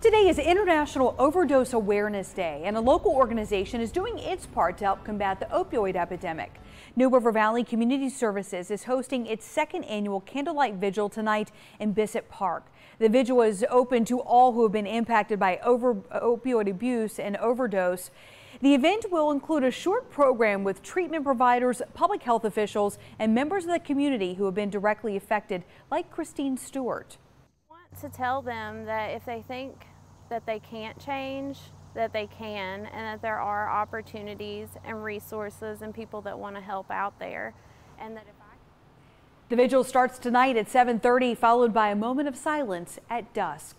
Today is International Overdose Awareness Day, and a local organization is doing its part to help combat the opioid epidemic. New River Valley Community Services is hosting its second annual candlelight vigil tonight in Bisset Park. The vigil is open to all who have been impacted by over opioid abuse and overdose. The event will include a short program with treatment providers, public health officials, and members of the community who have been directly affected, like Christine Stewart I want to tell them that if they think that they can't change, that they can, and that there are opportunities and resources and people that want to help out there. And that if I the vigil starts tonight at 7:30 followed by a moment of silence at dusk.